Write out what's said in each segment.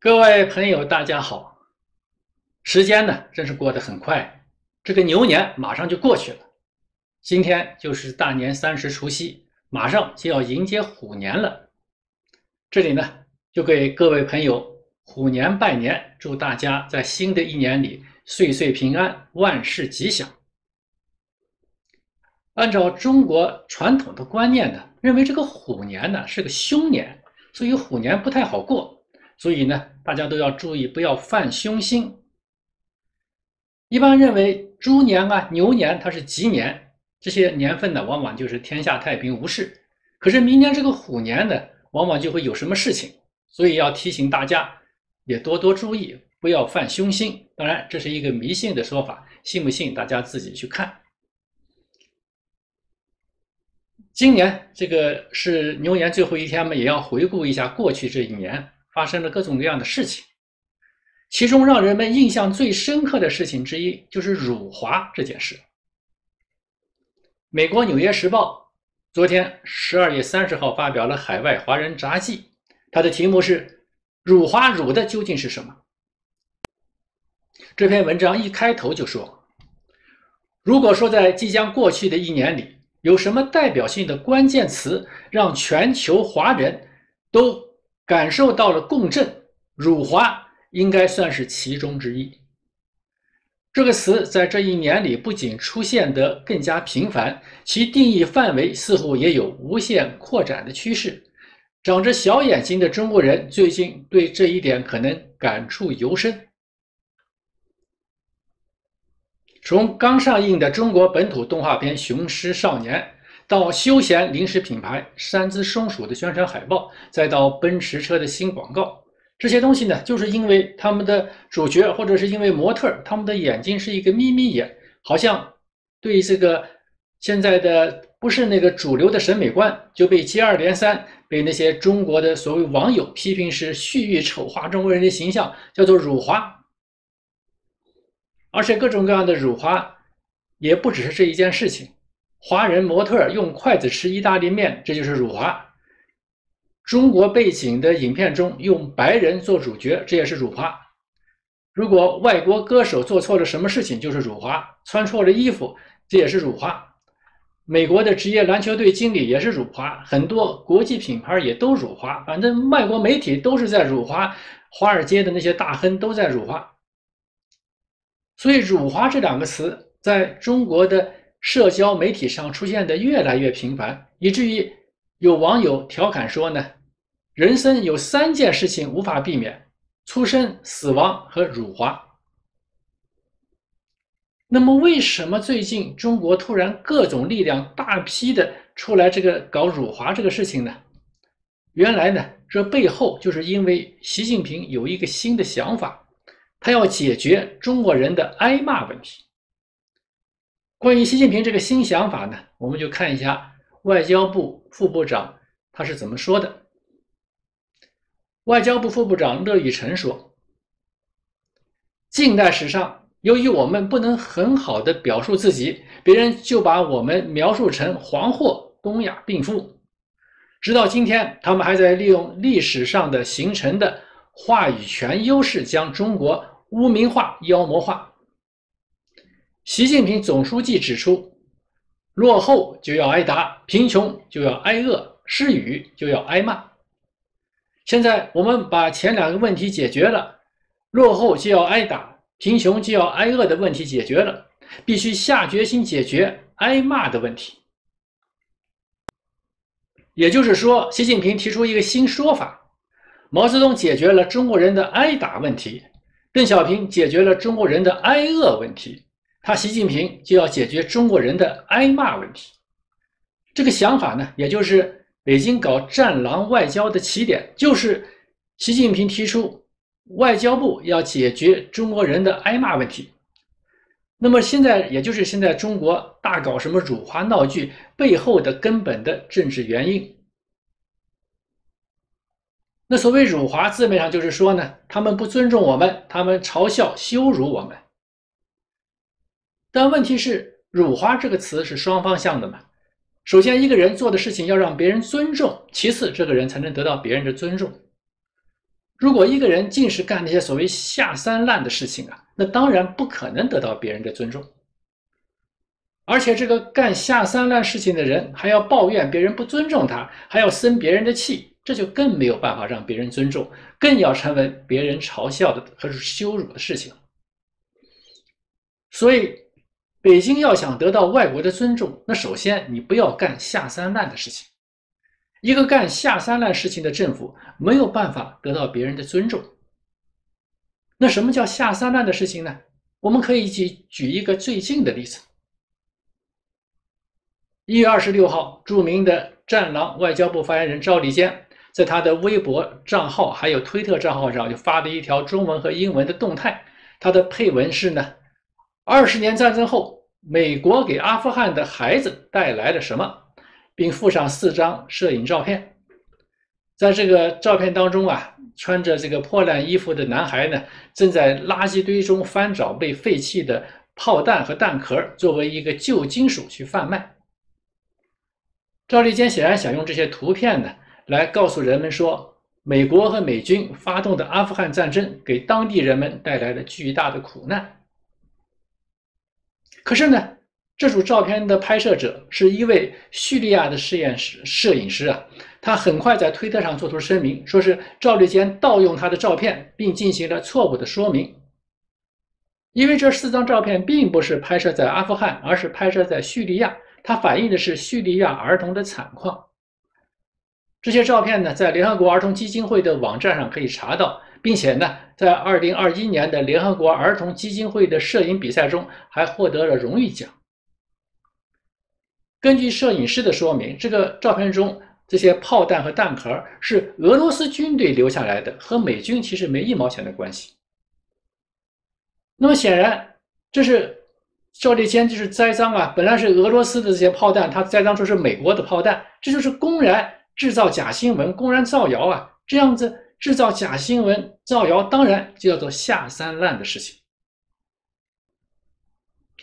各位朋友，大家好！时间呢，真是过得很快，这个牛年马上就过去了。今天就是大年三十除夕，马上就要迎接虎年了。这里呢，就给各位朋友虎年拜年，祝大家在新的一年里岁岁平安，万事吉祥。按照中国传统的观念呢，认为这个虎年呢是个凶年，所以虎年不太好过。所以呢，大家都要注意，不要犯凶星。一般认为猪年啊、牛年它是吉年，这些年份呢，往往就是天下太平无事。可是明年这个虎年呢，往往就会有什么事情，所以要提醒大家也多多注意，不要犯凶星。当然，这是一个迷信的说法，信不信大家自己去看。今年这个是牛年最后一天嘛，也要回顾一下过去这一年。发生了各种各样的事情，其中让人们印象最深刻的事情之一就是辱华这件事。美国《纽约时报》昨天十二月三十号发表了海外华人札记，它的题目是“辱华辱的究竟是什么”。这篇文章一开头就说：“如果说在即将过去的一年里，有什么代表性的关键词让全球华人都……”感受到了共振，辱华应该算是其中之一。这个词在这一年里不仅出现得更加频繁，其定义范围似乎也有无限扩展的趋势。长着小眼睛的中国人最近对这一点可能感触尤深。从刚上映的中国本土动画片《雄狮少年》。到休闲零食品牌山姿松鼠的宣传海报，再到奔驰车的新广告，这些东西呢，就是因为他们的主角或者是因为模特，他们的眼睛是一个眯眯眼，好像对这个现在的不是那个主流的审美观，就被接二连三被那些中国的所谓网友批评是蓄意丑化中国人的形象，叫做辱华。而且各种各样的辱华，也不只是这一件事情。华人模特用筷子吃意大利面，这就是辱华。中国背景的影片中用白人做主角，这也是辱华。如果外国歌手做错了什么事情，就是辱华；穿错了衣服，这也是辱华。美国的职业篮球队经理也是辱华，很多国际品牌也都辱华。反正外国媒体都是在辱华，华尔街的那些大亨都在辱华。所以，辱华这两个词在中国的。社交媒体上出现的越来越频繁，以至于有网友调侃说呢：“人生有三件事情无法避免：出生、死亡和辱华。”那么，为什么最近中国突然各种力量大批的出来这个搞辱华这个事情呢？原来呢，这背后就是因为习近平有一个新的想法，他要解决中国人的挨骂问题。关于习近平这个新想法呢，我们就看一下外交部副部长他是怎么说的。外交部副部长乐宇成说：“近代史上，由于我们不能很好的表述自己，别人就把我们描述成黄祸、东亚病夫。直到今天，他们还在利用历史上的形成的话语权优势，将中国污名化、妖魔化。”习近平总书记指出，落后就要挨打，贫穷就要挨饿，失语就要挨骂。现在我们把前两个问题解决了，落后就要挨打，贫穷就要挨饿的问题解决了，必须下决心解决挨骂的问题。也就是说，习近平提出一个新说法：毛泽东解决了中国人的挨打问题，邓小平解决了中国人的挨饿问题。他习近平就要解决中国人的挨骂问题，这个想法呢，也就是北京搞战狼外交的起点，就是习近平提出外交部要解决中国人的挨骂问题。那么现在，也就是现在中国大搞什么辱华闹剧背后的根本的政治原因。那所谓辱华，字面上就是说呢，他们不尊重我们，他们嘲笑羞辱我们。但问题是，辱华这个词是双方向的嘛？首先，一个人做的事情要让别人尊重；其次，这个人才能得到别人的尊重。如果一个人尽是干那些所谓下三滥的事情啊，那当然不可能得到别人的尊重。而且这个干下三滥事情的人还要抱怨别人不尊重他，还要生别人的气，这就更没有办法让别人尊重，更要成为别人嘲笑的和羞辱的事情。所以，北京要想得到外国的尊重，那首先你不要干下三滥的事情。一个干下三滥事情的政府没有办法得到别人的尊重。那什么叫下三滥的事情呢？我们可以举举一个最近的例子。一月二十六号，著名的“战狼”外交部发言人赵立坚在他的微博账号还有推特账号上就发了一条中文和英文的动态，他的配文是呢：“二十年战争后，美国给阿富汗的孩子带来了什么？”并附上四张摄影照片，在这个照片当中啊，穿着这个破烂衣服的男孩呢，正在垃圾堆中翻找被废弃的炮弹和弹壳，作为一个旧金属去贩卖。赵立坚显然想用这些图片呢，来告诉人们说，美国和美军发动的阿富汗战争给当地人们带来了巨大的苦难。可是呢？这组照片的拍摄者是一位叙利亚的实验室摄影师啊，他很快在推特上做出声明，说是赵立坚盗用他的照片，并进行了错误的说明。因为这四张照片并不是拍摄在阿富汗，而是拍摄在叙利亚，它反映的是叙利亚儿童的惨况。这些照片呢，在联合国儿童基金会的网站上可以查到，并且呢，在2021年的联合国儿童基金会的摄影比赛中还获得了荣誉奖。根据摄影师的说明，这个照片中这些炮弹和弹壳是俄罗斯军队留下来的，和美军其实没一毛钱的关系。那么显然，这是赵立坚就是栽赃啊！本来是俄罗斯的这些炮弹，他栽赃说是美国的炮弹，这就是公然制造假新闻、公然造谣啊！这样子制造假新闻、造谣，当然就叫做下三滥的事情。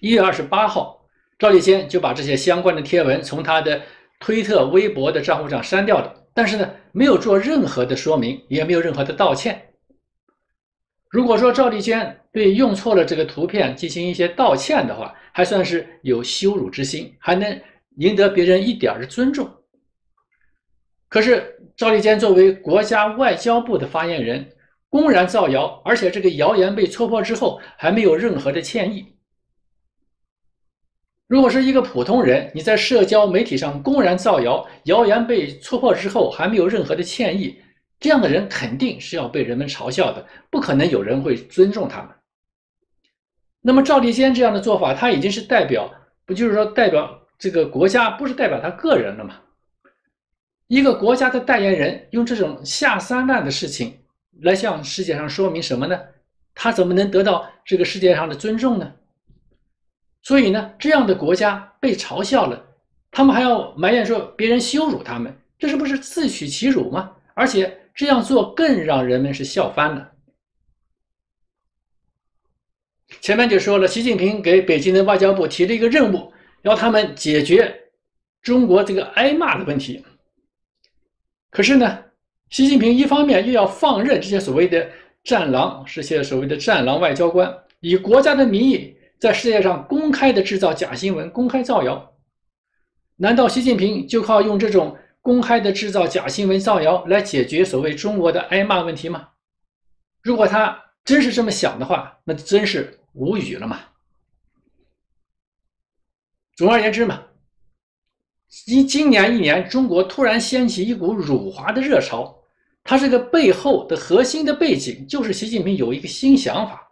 一月二十八号。赵立坚就把这些相关的贴文从他的推特、微博的账户上删掉了，但是呢，没有做任何的说明，也没有任何的道歉。如果说赵立坚对用错了这个图片进行一些道歉的话，还算是有羞辱之心，还能赢得别人一点的尊重。可是赵立坚作为国家外交部的发言人，公然造谣，而且这个谣言被戳破之后，还没有任何的歉意。如果是一个普通人，你在社交媒体上公然造谣，谣言被戳破之后还没有任何的歉意，这样的人肯定是要被人们嘲笑的，不可能有人会尊重他们。那么赵立坚这样的做法，他已经是代表，不就是说代表这个国家，不是代表他个人了吗？一个国家的代言人用这种下三滥的事情来向世界上说明什么呢？他怎么能得到这个世界上的尊重呢？所以呢，这样的国家被嘲笑了，他们还要埋怨说别人羞辱他们，这是不是自取其辱吗？而且这样做更让人们是笑翻了。前面就说了，习近平给北京的外交部提了一个任务，要他们解决中国这个挨骂的问题。可是呢，习近平一方面又要放任这些所谓的“战狼”，这些所谓的“战狼”外交官，以国家的名义。在世界上公开的制造假新闻、公开造谣，难道习近平就靠用这种公开的制造假新闻、造谣来解决所谓中国的挨骂问题吗？如果他真是这么想的话，那真是无语了嘛。总而言之嘛，今今年一年，中国突然掀起一股辱华的热潮，它这个背后的核心的背景就是习近平有一个新想法。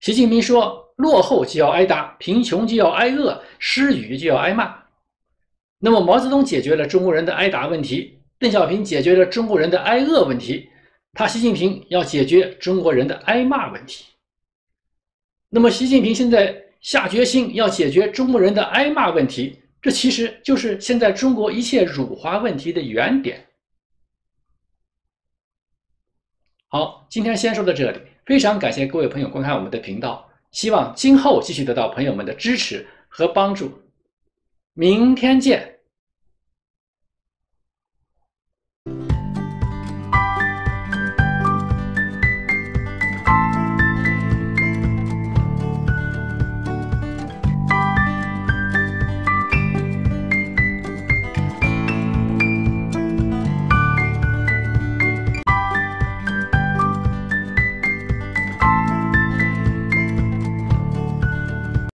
习近平说。落后就要挨打，贫穷就要挨饿，失语就要挨骂。那么毛泽东解决了中国人的挨打问题，邓小平解决了中国人的挨饿问题，他习近平要解决中国人的挨骂问题。那么习近平现在下决心要解决中国人的挨骂问题，这其实就是现在中国一切辱华问题的原点。好，今天先说到这里，非常感谢各位朋友观看我们的频道。希望今后继续得到朋友们的支持和帮助，明天见。